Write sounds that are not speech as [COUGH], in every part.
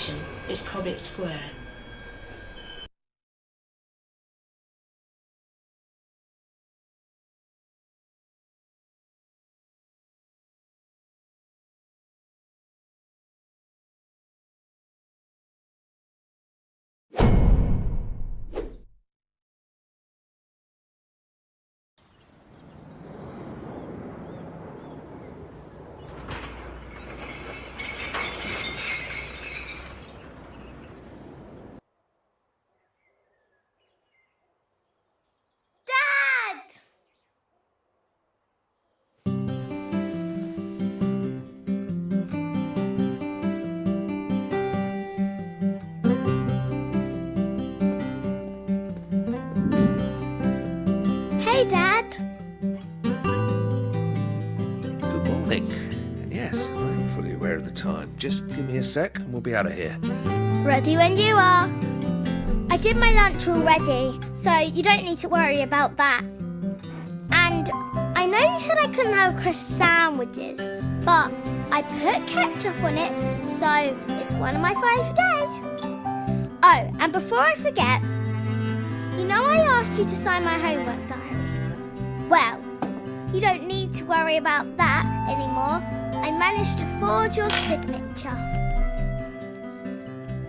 location is Cobbett Square. Just give me a sec and we'll be out of here. Ready when you are. I did my lunch already, so you don't need to worry about that. And I know you said I couldn't have crisp sandwiches, but I put ketchup on it, so it's one of my five a day. Oh, and before I forget, you know I asked you to sign my homework diary? Well, you don't need to worry about that anymore. I managed to forge your signature.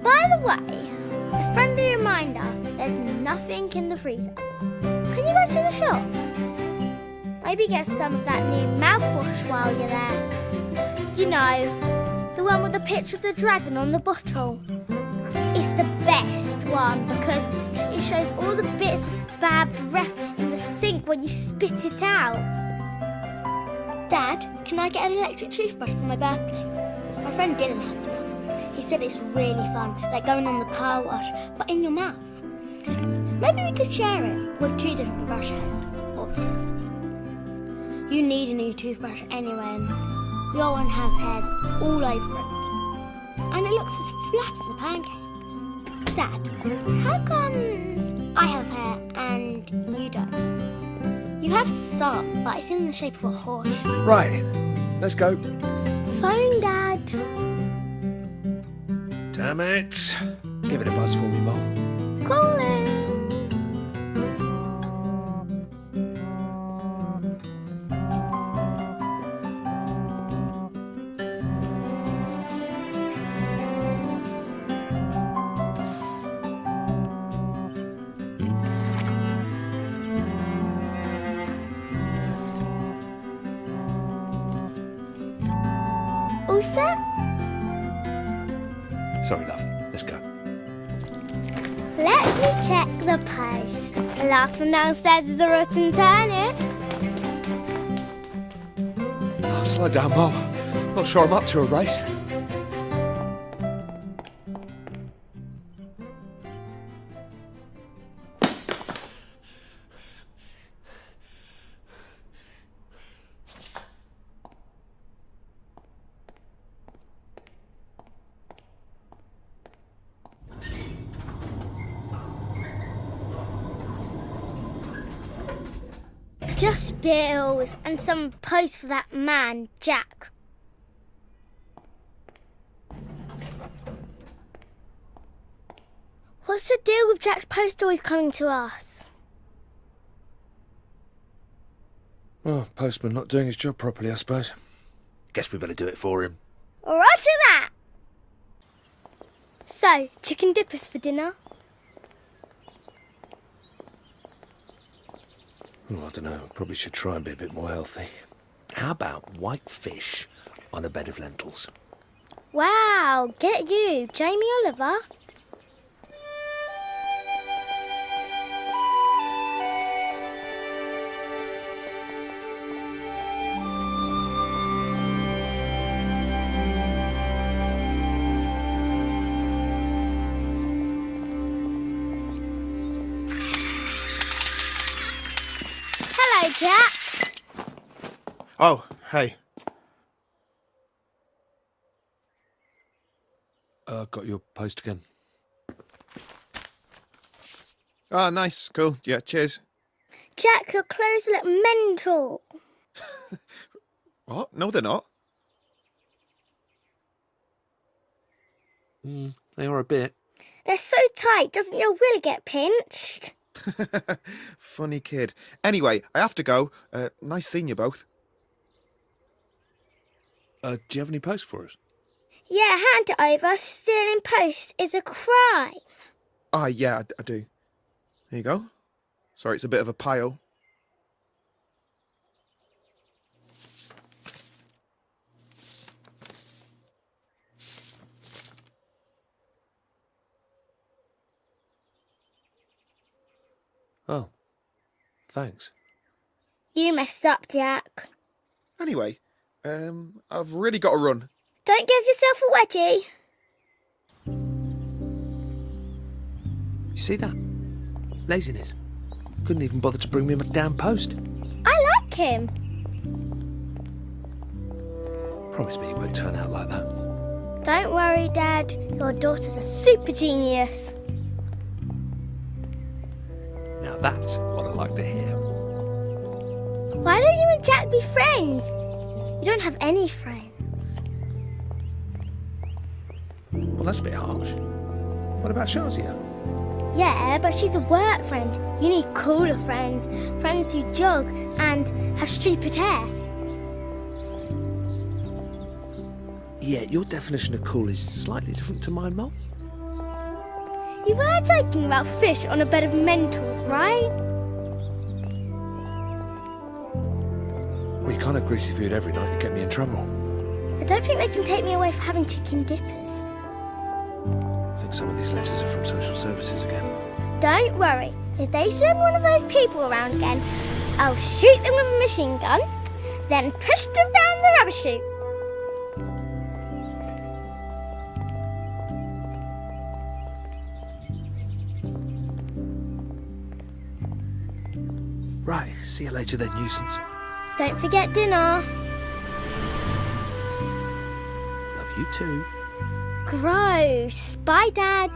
By the way, a friendly reminder there's nothing in the freezer. Can you go to the shop? Maybe get some of that new mouthwash while you're there. You know, the one with the picture of the dragon on the bottle. It's the best one because it shows all the bits of bad breath in the sink when you spit it out. Dad, can I get an electric toothbrush for my birthday? My friend Dylan has one. He said it's really fun, like going on the car wash, but in your mouth. Maybe we could share it with two different brush heads, obviously. You need a new toothbrush anyway. Your one has hairs all over it. And it looks as flat as a pancake. Dad, how comes I have hair and you don't? You have some, but it's in the shape of a horse. Right, let's go. Phone, Dad. Damn it. Give it a buzz for me, Mom. Calling. Last one downstairs is a rotten turnip. Oh, slow down, Mom. Not sure I'm up to a race. And some post for that man, Jack. What's the deal with Jack's post always coming to us? Oh, postman not doing his job properly, I suppose. Guess we better do it for him. Roger that! So, chicken dippers for dinner? Oh, I don't know. Probably should try and be a bit more healthy. How about white fish on a bed of lentils? Wow, get you, Jamie Oliver. Hello, Jack. Oh, hey. Uh, got your post again. Oh, nice. Cool. Yeah, cheers. Jack, your clothes look mental. [LAUGHS] What? No, they're not. Mm, They are a bit. They're so tight, doesn't your will get pinched? [LAUGHS] Funny kid. Anyway, I have to go. Uh, nice seeing you both. Uh, do you have any posts for us? Yeah, hand it over. Stealing posts is a crime. Ah, yeah, I, I do. Here you go. Sorry, it's a bit of a pile. Oh, thanks. You messed up, Jack. Anyway, um, I've really got to run. Don't give yourself a wedgie. You see that? Laziness. Couldn't even bother to bring me my damn post. I like him. Promise me you won't turn out like that. Don't worry, Dad. Your daughter's a super genius. That's what I like to hear. Why don't you and Jack be friends? You don't have any friends. Well, that's a bit harsh. What about Shazia? Yeah, but she's a work friend. You need cooler friends. Friends who jog and have stupid hair. Yeah, your definition of cool is slightly different to mine, Mom. You were joking about fish on a bed of mentals, right? Well, you can't have greasy food every night. You get me in trouble. I don't think they can take me away for having chicken dippers. I think some of these letters are from social services again. Don't worry. If they send one of those people around again, I'll shoot them with a machine gun, then push them down the rubbish chute. Right, see you later then, nuisance. Don't forget dinner. Love you too. Gross. Bye, Dad.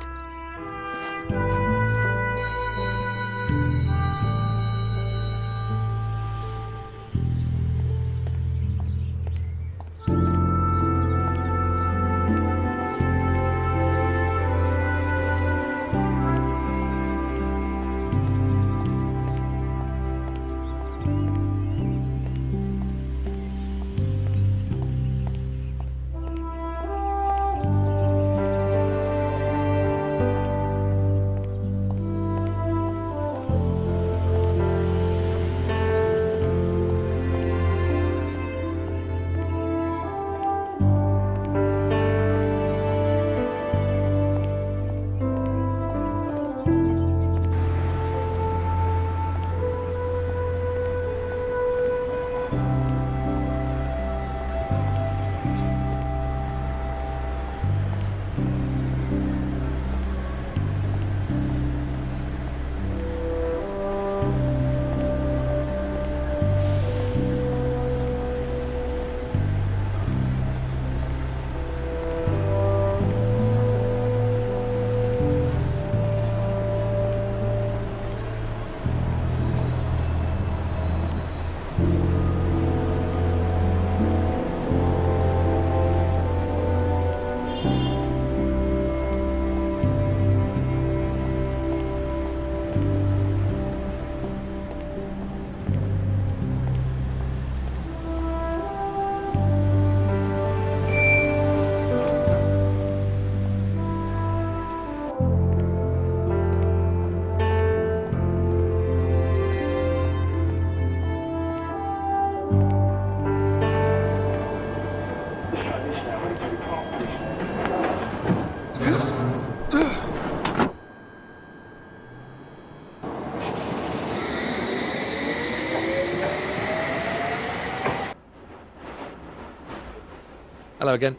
Again.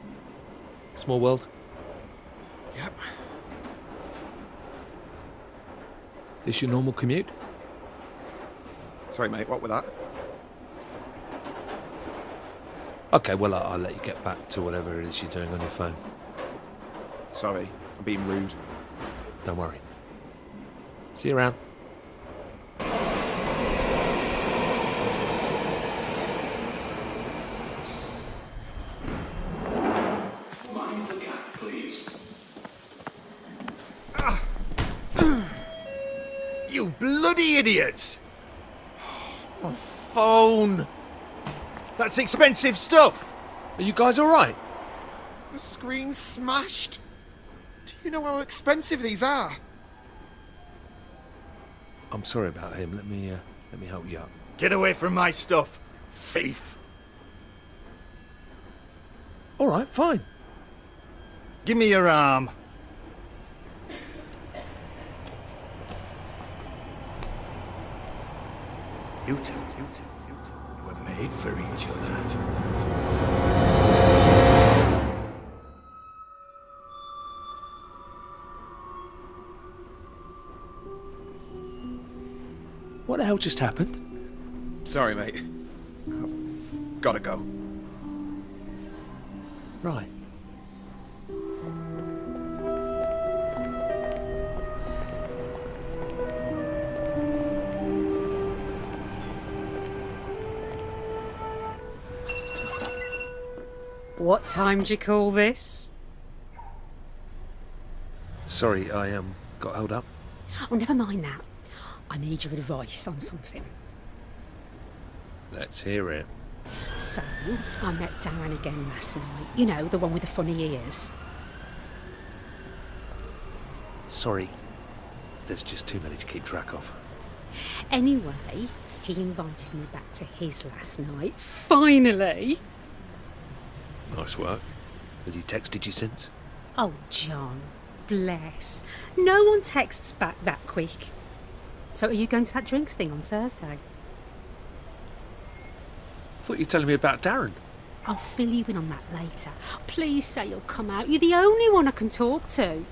Small world. Yep. This your normal commute? Sorry, mate, what with that? Okay, well, I'll, I'll let you get back to whatever it is you're doing on your phone. Sorry, I'm being rude. Don't worry. See you around. Idiots! Phone. That's expensive stuff. Are you guys all right? The screen's smashed. Do you know how expensive these are? I'm sorry about him. Let me uh, let me help you up. Get away from my stuff, thief. All right, fine. Give me your arm. You two, you two, you two were made for each other. What the hell just happened? Sorry, mate. Gotta go. Right. What time do you call this? Sorry, I um got held up. Oh, never mind that. I need your advice on something. Let's hear it. So, I met Darren again last night. You know, the one with the funny ears. Sorry. There's just too many to keep track of. Anyway, he invited me back to his last night. Finally! Nice work. Has he texted you since? Oh, John, bless. No one texts back that quick. So, are you going to that drinks thing on Thursday? I thought you were telling me about Darren. I'll fill you in on that later. Please say you'll come out. You're the only one I can talk to.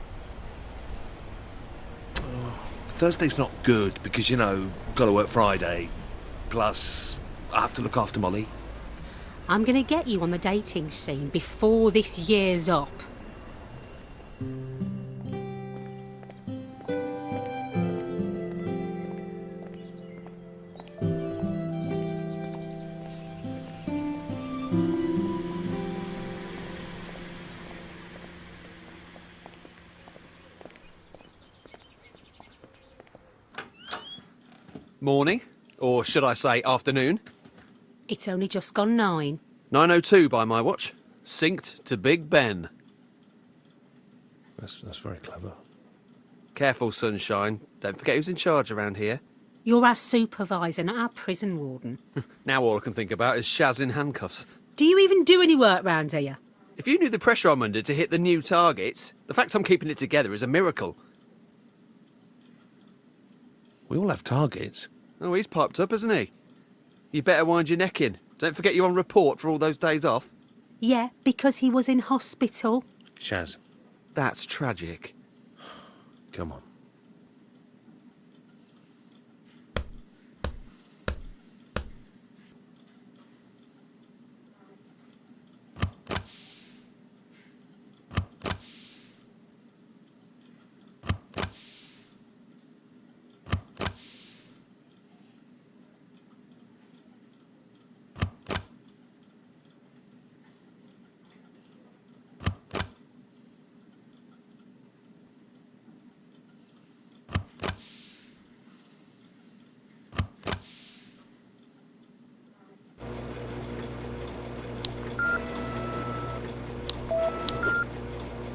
Oh, Thursday's not good because, you know, gotta work Friday. Plus, I have to look after Molly. I'm going to get you on the dating scene before this year's up. Morning, or should I say afternoon? It's only just gone nine. 9.02 by my watch. Synced to Big Ben. That's, that's very clever. Careful, sunshine. Don't forget who's in charge around here. You're our supervisor, not our prison warden. [LAUGHS] Now all I can think about is Shaz in handcuffs. Do you even do any work round here? If you knew the pressure I'm under to hit the new targets, the fact I'm keeping it together is a miracle. We all have targets. Oh, he's piped up, hasn't he? You better wind your neck in. Don't forget you're on report for all those days off. Yeah, because he was in hospital. Shaz, That's tragic. come on.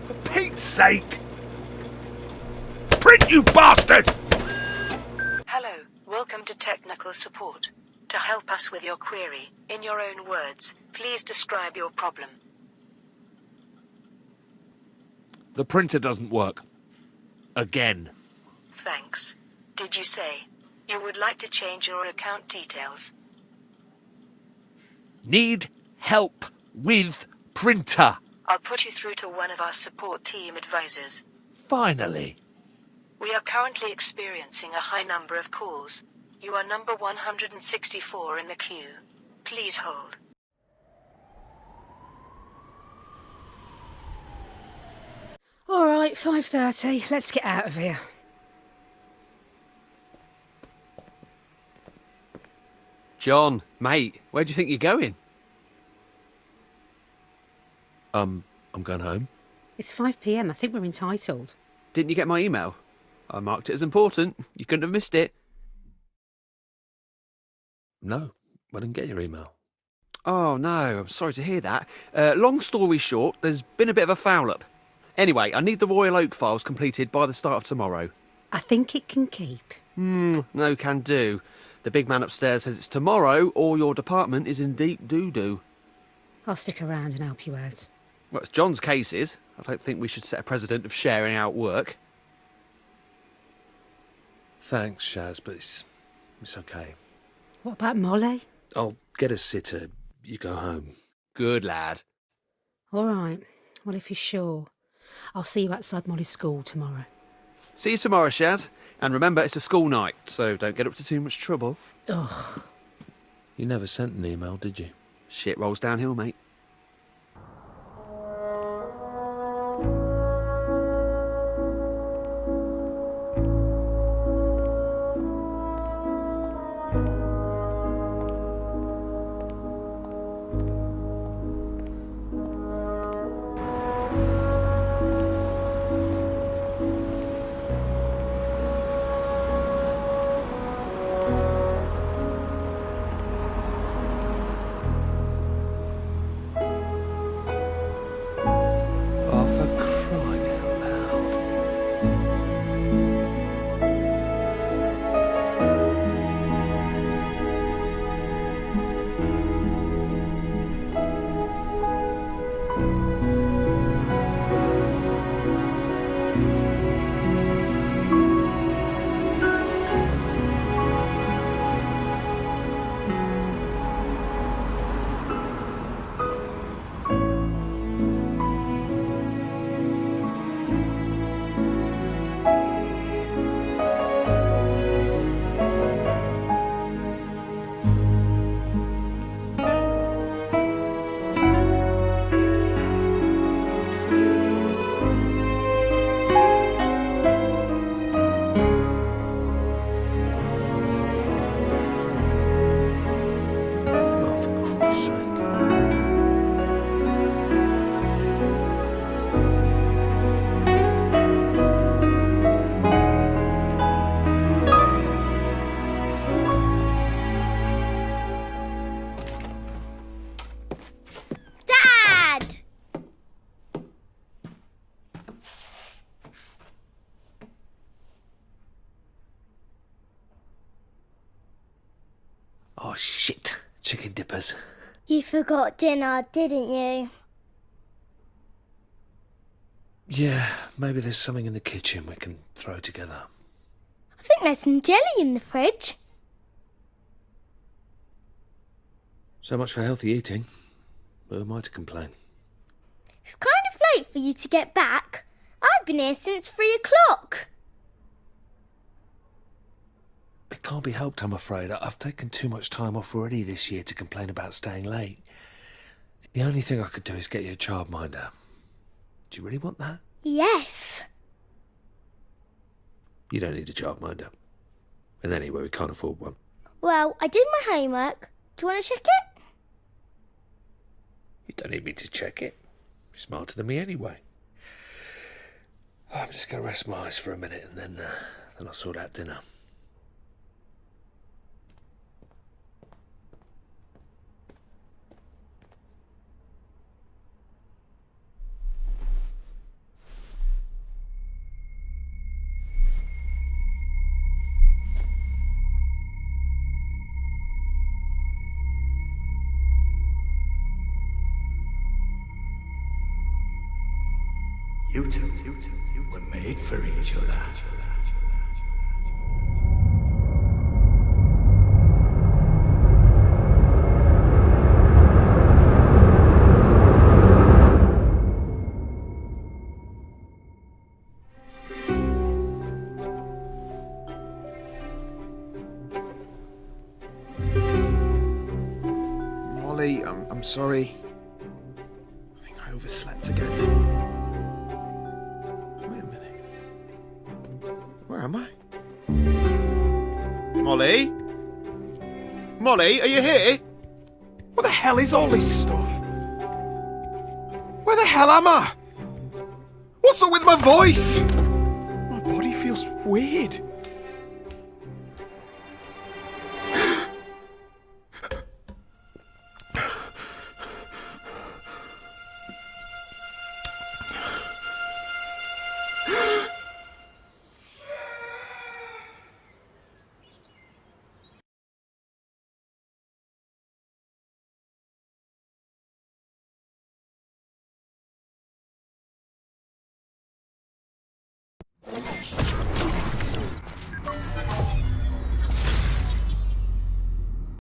For Pete's sake! Print, you bastard! Hello, welcome to technical support. To help us with your query, in your own words, please describe your problem. The printer doesn't work. Again. Thanks. Did you say you would like to change your account details? Need help with printer. I'll put you through to one of our support team advisors. Finally. We are currently experiencing a high number of calls. You are number 164 in the queue. Please hold. All right, 5.30. Let's get out of here. John, mate, where do you think you're going? Um, I'm going home. It's 5pm. I think we're entitled. Didn't you get my email? I marked it as important. You couldn't have missed it. No, I didn't get your email. Oh no, I'm sorry to hear that. Uh, long story short, there's been a bit of a foul up. Anyway, I need the Royal Oak files completed by the start of tomorrow. I think it can keep. Hmm, no can do. The big man upstairs says it's tomorrow or your department is in deep doo doo. I'll stick around and help you out. Well, it's John's cases. I don't think we should set a precedent of sharing out work. Thanks, Shaz, but it's, it's okay. What about Molly? I'll get a sitter. You go home. Good lad. All right. Well, if you're sure, I'll see you outside Molly's school tomorrow. See you tomorrow, Shaz. And remember, it's a school night, so don't get up to too much trouble. Ugh. You never sent an email, did you? Shit rolls downhill, mate. Forgot dinner, didn't you? Yeah, maybe there's something in the kitchen we can throw together. I think there's some jelly in the fridge. So much for healthy eating. Who am I to complain? It's kind of late for you to get back. I've been here since three o'clock. It can't be helped, I'm afraid. I've taken too much time off already this year to complain about staying late. The only thing I could do is get you a childminder. Do you really want that? Yes. You don't need a childminder. And anyway, we can't afford one. Well, I did my homework. Do you want to check it? You don't need me to check it. You're smarter than me anyway. I'm just going to rest my eyes for a minute and then, uh, then I'll sort out dinner. Were made for each other. Molly, I'm, I'm sorry. Molly? Molly, are you here? What the hell is all this stuff? Where the hell am I? What's up with my voice? My body feels weird.